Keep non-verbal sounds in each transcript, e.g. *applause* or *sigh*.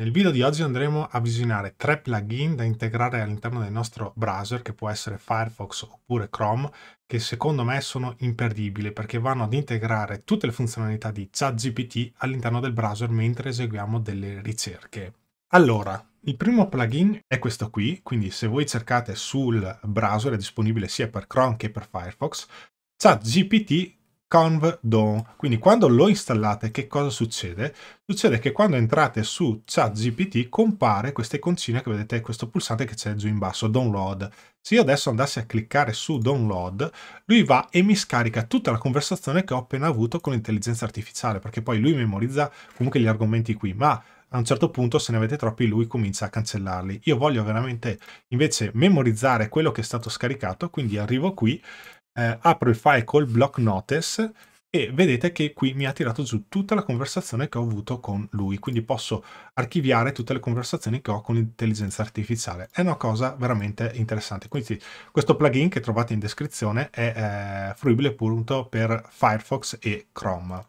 Nel video di oggi andremo a visionare tre plugin da integrare all'interno del nostro browser, che può essere Firefox oppure Chrome, che secondo me sono imperdibili perché vanno ad integrare tutte le funzionalità di ChatGPT all'interno del browser mentre eseguiamo delle ricerche. Allora, il primo plugin è questo qui, quindi se voi cercate sul browser è disponibile sia per Chrome che per Firefox, ChatGPT conv DOM. Quindi quando lo installate che cosa succede? Succede che quando entrate su ChatGPT compare questa iconcina che vedete questo pulsante che c'è giù in basso, download. Se io adesso andassi a cliccare su download, lui va e mi scarica tutta la conversazione che ho appena avuto con l'intelligenza artificiale, perché poi lui memorizza comunque gli argomenti qui, ma a un certo punto se ne avete troppi lui comincia a cancellarli. Io voglio veramente invece memorizzare quello che è stato scaricato, quindi arrivo qui, eh, apro il file col block notice e vedete che qui mi ha tirato giù tutta la conversazione che ho avuto con lui, quindi posso archiviare tutte le conversazioni che ho con l'intelligenza artificiale. È una cosa veramente interessante. Quindi questo plugin che trovate in descrizione è eh, fruibile appunto per Firefox e Chrome.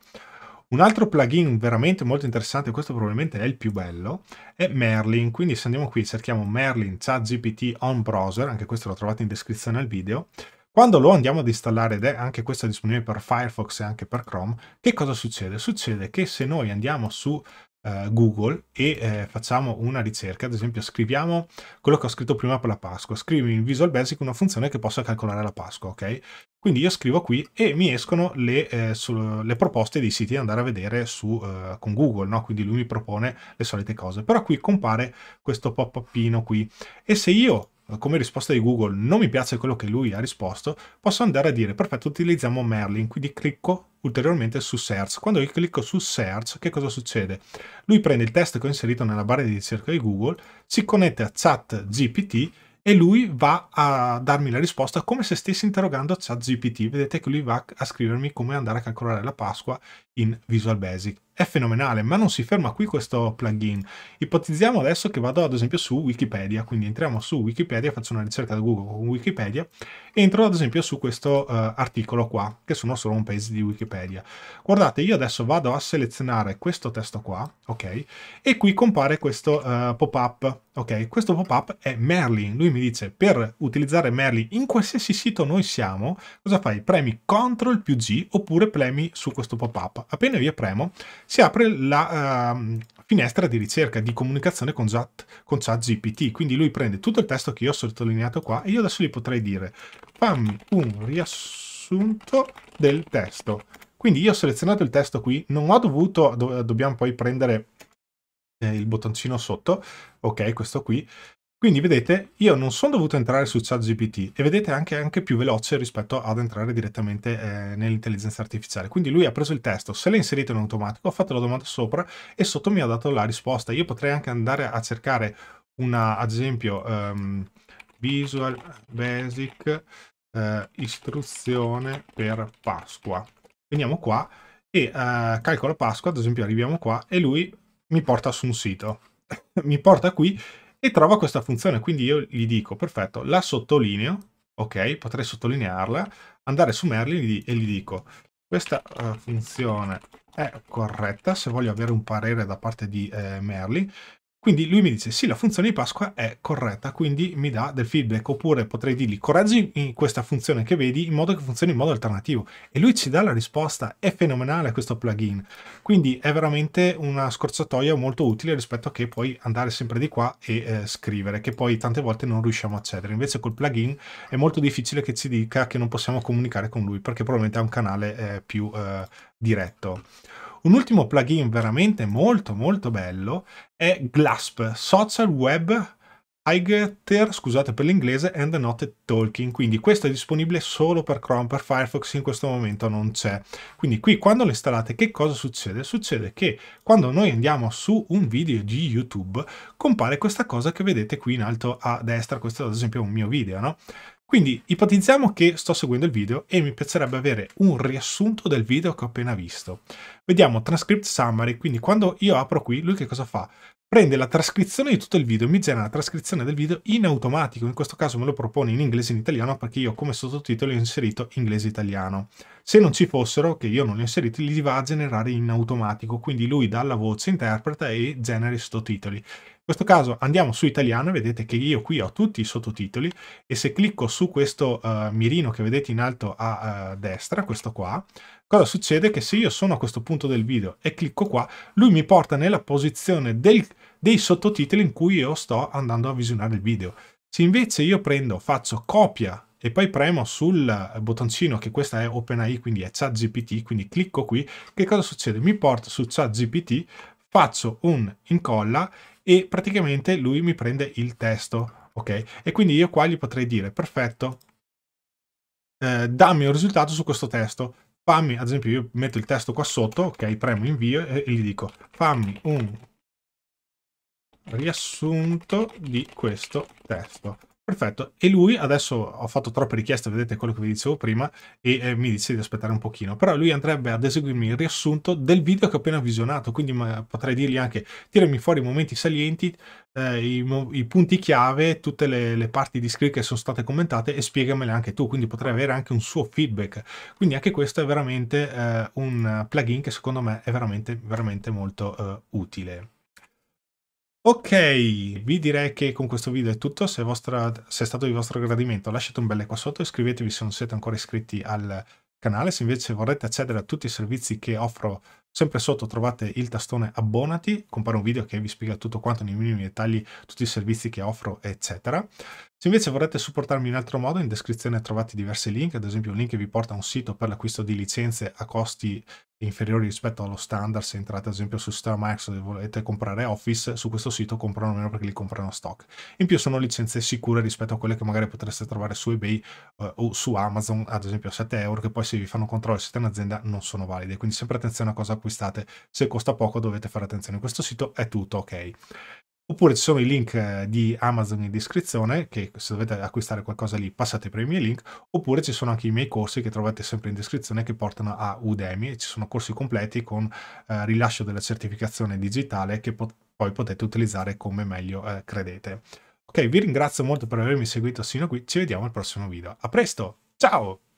Un altro plugin veramente molto interessante, questo probabilmente è il più bello, è Merlin. Quindi se andiamo qui, cerchiamo Merlin ChatGPT on browser, anche questo lo trovate in descrizione al video, quando lo andiamo ad installare, ed è anche questo disponibile per Firefox e anche per Chrome, che cosa succede? Succede che se noi andiamo su eh, Google e eh, facciamo una ricerca, ad esempio scriviamo quello che ho scritto prima per la Pasqua, scrivi in Visual Basic una funzione che possa calcolare la Pasqua, ok? Quindi io scrivo qui e mi escono le, eh, su, le proposte dei siti da andare a vedere su, uh, con Google, no? Quindi lui mi propone le solite cose. Però qui compare questo pop-upino qui e se io come risposta di Google non mi piace quello che lui ha risposto, posso andare a dire perfetto utilizziamo Merlin, quindi clicco ulteriormente su search. Quando io clicco su search che cosa succede? Lui prende il testo che ho inserito nella barra di ricerca di Google, si connette a chat GPT e lui va a darmi la risposta come se stessi interrogando ChatGPT. Vedete che lui va a scrivermi come andare a calcolare la Pasqua in Visual Basic è fenomenale, ma non si ferma qui questo plugin. Ipotizziamo adesso che vado ad esempio su Wikipedia, quindi entriamo su Wikipedia, faccio una ricerca da Google con Wikipedia, entro ad esempio su questo uh, articolo qua, che sono solo un page di Wikipedia. Guardate, io adesso vado a selezionare questo testo qua, ok? E qui compare questo uh, pop-up, ok? Questo pop-up è Merlin, lui mi dice per utilizzare Merlin in qualsiasi sito noi siamo, cosa fai? Premi CTRL più G oppure premi su questo pop-up. Appena io premo, si apre la uh, finestra di ricerca di comunicazione con, chat, con ChatGPT. Quindi lui prende tutto il testo che io ho sottolineato qua e io adesso gli potrei dire fammi un riassunto del testo. Quindi io ho selezionato il testo qui, non ho dovuto, do, dobbiamo poi prendere eh, il bottoncino sotto, ok, questo qui, quindi vedete, io non sono dovuto entrare su ChatGPT e vedete anche, anche più veloce rispetto ad entrare direttamente eh, nell'intelligenza artificiale. Quindi lui ha preso il testo, se l'ha inserito in automatico, ha fatto la domanda sopra e sotto mi ha dato la risposta. Io potrei anche andare a cercare una, ad esempio, um, Visual Basic uh, istruzione per Pasqua. Veniamo qua e uh, calcola Pasqua, ad esempio arriviamo qua e lui mi porta su un sito. *laughs* mi porta qui e trova questa funzione. Quindi io gli dico, perfetto, la sottolineo, ok, potrei sottolinearla, andare su Merlin e gli dico, questa uh, funzione è corretta, se voglio avere un parere da parte di eh, Merlin, quindi lui mi dice sì, la funzione di Pasqua è corretta, quindi mi dà del feedback, oppure potrei dirgli correggi questa funzione che vedi in modo che funzioni in modo alternativo. E lui ci dà la risposta, è fenomenale questo plugin. Quindi è veramente una scorciatoia molto utile rispetto a che poi andare sempre di qua e eh, scrivere, che poi tante volte non riusciamo a accedere. Invece col plugin è molto difficile che ci dica che non possiamo comunicare con lui, perché probabilmente ha un canale eh, più eh, diretto. Un ultimo plugin veramente molto molto bello è Glasp, Social Web Highgetter, scusate per l'inglese, and not talking. Quindi questo è disponibile solo per Chrome, per Firefox in questo momento non c'è. Quindi qui quando lo installate che cosa succede? Succede che quando noi andiamo su un video di YouTube compare questa cosa che vedete qui in alto a destra, questo ad esempio è un mio video, no? Quindi ipotizziamo che sto seguendo il video e mi piacerebbe avere un riassunto del video che ho appena visto. Vediamo transcript summary, quindi quando io apro qui, lui che cosa fa? Prende la trascrizione di tutto il video, mi genera la trascrizione del video in automatico, in questo caso me lo propone in inglese e in italiano perché io come sottotitolo ho inserito inglese e italiano. Se non ci fossero, che io non li ho inseriti, li va a generare in automatico, quindi lui dalla voce interpreta e genera i sottotitoli. In questo caso andiamo su italiano e vedete che io qui ho tutti i sottotitoli e se clicco su questo uh, mirino che vedete in alto a uh, destra, questo qua, cosa succede? Che se io sono a questo punto del video e clicco qua, lui mi porta nella posizione del, dei sottotitoli in cui io sto andando a visionare il video. Se invece io prendo, faccio copia e poi premo sul bottoncino che questa è OpenAI, quindi è ChatGPT, quindi clicco qui, che cosa succede? Mi porta su ChatGPT, faccio un incolla e praticamente lui mi prende il testo, ok? E quindi io qua gli potrei dire, perfetto, eh, dammi un risultato su questo testo, fammi, ad esempio io metto il testo qua sotto, ok, premo invio e, e gli dico, fammi un riassunto di questo testo. Perfetto, e lui adesso ho fatto troppe richieste, vedete quello che vi dicevo prima, e eh, mi dice di aspettare un pochino, però lui andrebbe ad eseguirmi il riassunto del video che ho appena visionato, quindi potrei dirgli anche tirami fuori i momenti salienti, eh, i, i, punti chiave, tutte le, le, parti di script che sono state commentate e spiegamele anche tu, quindi potrei avere anche un suo feedback. Quindi anche questo è veramente eh, un plugin che secondo me è veramente, veramente molto eh, utile. Ok, vi direi che con questo video è tutto, se, vostra, se, è stato di vostro gradimento lasciate un bel qua sotto, iscrivetevi se non siete ancora iscritti al canale, se invece vorrete accedere a tutti i servizi che offro sempre sotto trovate il tastone abbonati, compare un video che vi spiega tutto quanto nei minimi dettagli, tutti i servizi che offro eccetera. Se invece vorrete supportarmi in altro modo, in descrizione trovate diversi link, ad esempio un link che vi porta a un sito per l'acquisto di licenze a costi inferiori rispetto allo standard, se entrate ad esempio sul sistema Microsoft e volete comprare Office, su questo sito comprano meno perché li comprano stock. In più sono licenze sicure rispetto a quelle che magari potreste trovare su eBay uh, o su Amazon, ad esempio a 7 euro, che poi se vi fanno controllo se siete un'azienda non sono valide. Quindi sempre attenzione a cosa acquistate, se costa poco dovete fare attenzione. Questo sito è tutto ok. Oppure ci sono i link eh, di Amazon in descrizione, che se dovete acquistare qualcosa lì passate per i miei link, oppure ci sono anche i miei corsi che trovate sempre in descrizione che portano a Udemy ci sono corsi completi con eh, rilascio della certificazione digitale che pot poi potete utilizzare come meglio eh, credete. Ok, vi ringrazio molto per avermi seguito sino qui, ci vediamo al prossimo video. A presto, ciao!